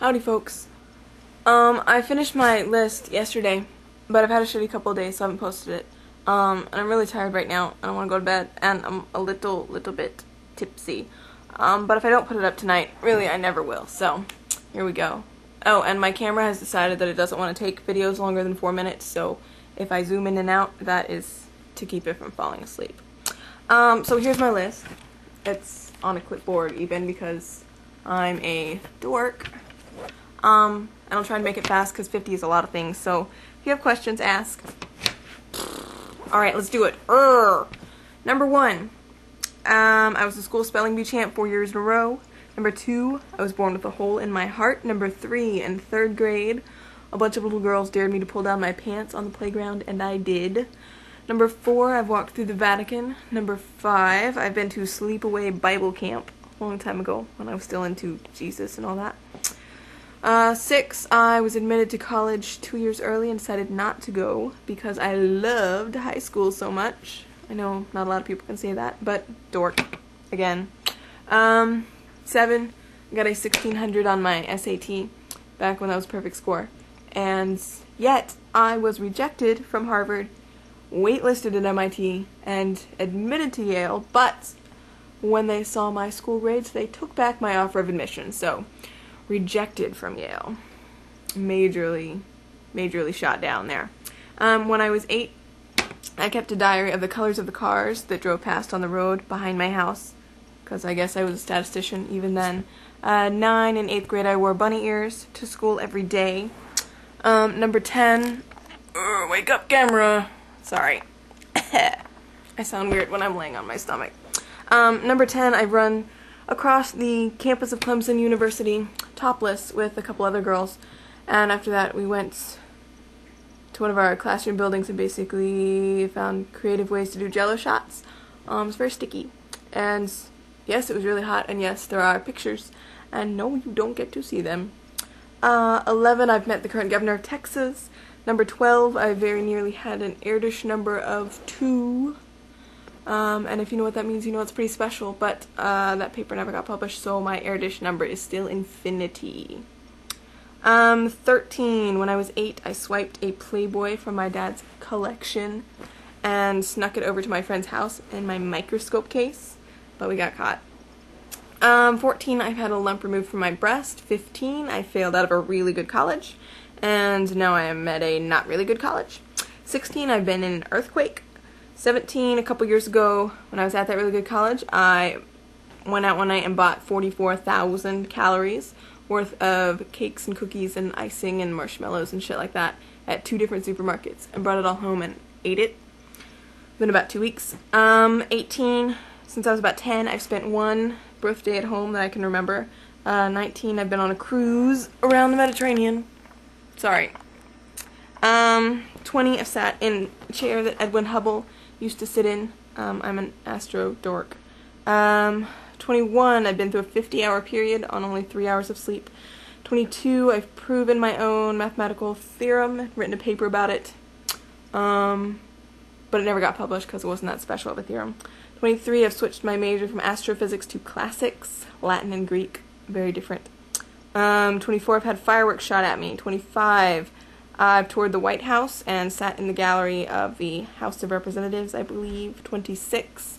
Howdy, folks. Um, I finished my list yesterday, but I've had a shitty couple of days, so I haven't posted it. Um, and I'm really tired right now. And I want to go to bed, and I'm a little, little bit tipsy. Um, but if I don't put it up tonight, really, I never will. So, here we go. Oh, and my camera has decided that it doesn't want to take videos longer than four minutes, so if I zoom in and out, that is to keep it from falling asleep. Um, so here's my list. It's on a clipboard, even, because I'm a dork. Um, and I'll try and make it fast because 50 is a lot of things. So if you have questions, ask. Alright, let's do it. Urgh. Number one, um, I was a school spelling bee champ four years in a row. Number two, I was born with a hole in my heart. Number three, in third grade, a bunch of little girls dared me to pull down my pants on the playground, and I did. Number four, I've walked through the Vatican. Number five, I've been to Sleepaway Bible Camp a long time ago when I was still into Jesus and all that. Uh, six, I was admitted to college two years early and decided not to go because I loved high school so much. I know not a lot of people can say that, but dork again. Um, seven, I got a 1600 on my SAT back when that was perfect score. And yet, I was rejected from Harvard, waitlisted at MIT, and admitted to Yale, but when they saw my school grades, they took back my offer of admission. So, rejected from Yale. Majorly, majorly shot down there. Um, when I was eight, I kept a diary of the colors of the cars that drove past on the road behind my house, because I guess I was a statistician even then. Uh, nine and eighth grade, I wore bunny ears to school every day. Um, number ten, wake up, camera. Sorry. I sound weird when I'm laying on my stomach. Um, number 10, I run across the campus of Clemson University topless with a couple other girls. And after that, we went to one of our classroom buildings and basically found creative ways to do jello shots. Um, it's very sticky. And yes, it was really hot. And yes, there are pictures. And no, you don't get to see them. Uh, 11, I've met the current governor of Texas. Number 12, I very nearly had an Erdős number of 2. Um, and if you know what that means, you know it's pretty special. But uh, that paper never got published, so my Erdős number is still infinity. Um, 13. When I was 8, I swiped a Playboy from my dad's collection and snuck it over to my friend's house in my microscope case, but we got caught. Um, 14. I've had a lump removed from my breast. 15. I failed out of a really good college, and now I am at a not really good college. 16. I've been in an earthquake. 17, a couple years ago, when I was at that really good college, I went out one night and bought 44,000 calories worth of cakes and cookies and icing and marshmallows and shit like that at two different supermarkets and brought it all home and ate it. Been about two weeks. Um, 18, since I was about 10, I've spent one birthday at home that I can remember. Uh, 19, I've been on a cruise around the Mediterranean. Sorry. Um, 20, I've sat in a chair that Edwin Hubble used to sit in. Um, I'm an astro dork. Um, 21, I've been through a 50 hour period on only 3 hours of sleep. 22, I've proven my own mathematical theorem, written a paper about it. Um, but it never got published because it wasn't that special of a theorem. 23, I've switched my major from astrophysics to classics, Latin and Greek, very different. Um, 24, I've had fireworks shot at me. 25, I've toured the White House and sat in the gallery of the House of Representatives, I believe. 26.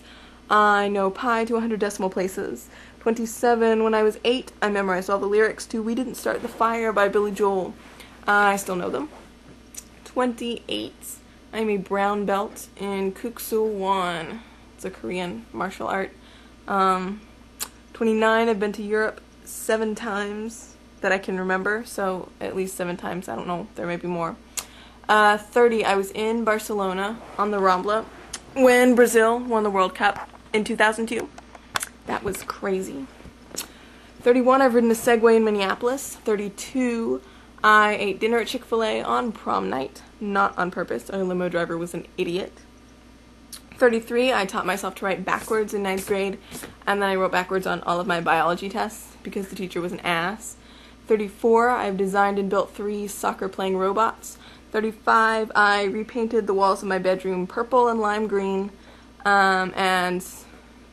I know pi to 100 decimal places. 27. When I was 8, I memorized all the lyrics to We Didn't Start the Fire by Billy Joel. Uh, I still know them. 28. I'm a brown belt in Kuk Sool Won. It's a Korean martial art. Um, 29. I've been to Europe seven times that I can remember, so at least seven times. I don't know, there may be more. Uh, 30, I was in Barcelona on the Rambla when Brazil won the World Cup in 2002. That was crazy. 31, I've ridden a Segway in Minneapolis. 32, I ate dinner at Chick fil A on prom night, not on purpose. Our limo driver was an idiot. 33, I taught myself to write backwards in ninth grade, and then I wrote backwards on all of my biology tests because the teacher was an ass. 34, I've designed and built three soccer playing robots. 35, I repainted the walls of my bedroom purple and lime green um, and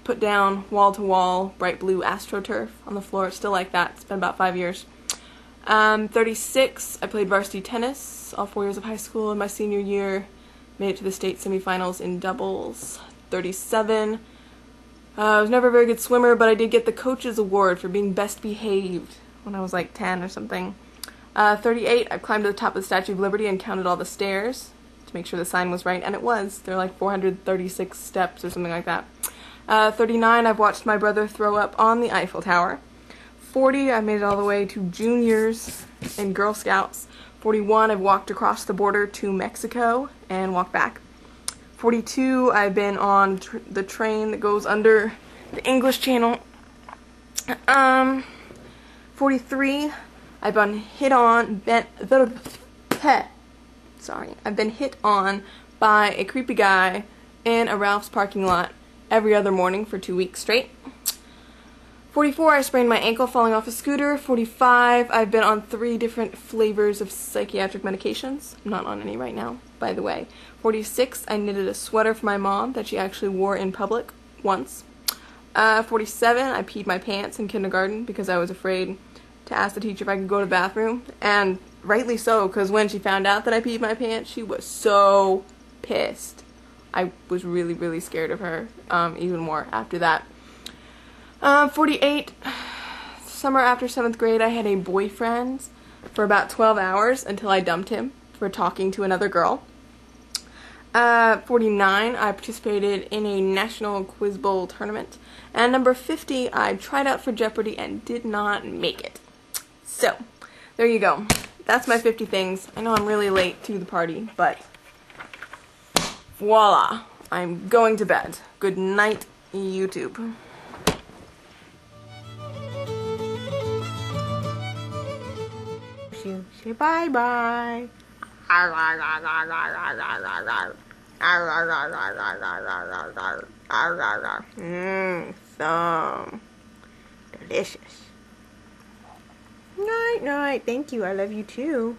put down wall to wall bright blue astroturf on the floor. It's still like that. It's been about five years. Um, 36, I played varsity tennis all four years of high school. In my senior year, made it to the state semifinals in doubles. 37, uh, I was never a very good swimmer, but I did get the coach's award for being best behaved when I was like 10 or something. Uh, 38, I climbed to the top of the Statue of Liberty and counted all the stairs to make sure the sign was right, and it was. There were like 436 steps or something like that. Uh, 39, I've watched my brother throw up on the Eiffel Tower. 40, I made it all the way to juniors and Girl Scouts. 41, I've walked across the border to Mexico and walked back. 42, I've been on tr the train that goes under the English Channel. Um, 43, I've been hit on, bent, sorry, I've been hit on by a creepy guy in a Ralph's parking lot every other morning for two weeks straight. 44, I sprained my ankle falling off a scooter. 45, I've been on three different flavors of psychiatric medications. I'm not on any right now, by the way. 46, I knitted a sweater for my mom that she actually wore in public once. Uh, 47, I peed my pants in kindergarten because I was afraid to ask the teacher if I could go to the bathroom. And rightly so, because when she found out that I peed my pants, she was so pissed. I was really, really scared of her, um, even more after that. Um, 48. Summer after 7th grade, I had a boyfriend for about 12 hours until I dumped him for talking to another girl. Uh, 49, I participated in a national quiz bowl tournament. And number 50, I tried out for Jeopardy and did not make it. So, there you go. That's my 50 things. I know I'm really late to the party, but voila. I'm going to bed. Good night, YouTube. Say bye bye. Mmm, some delicious. Night, night. Thank you. I love you too.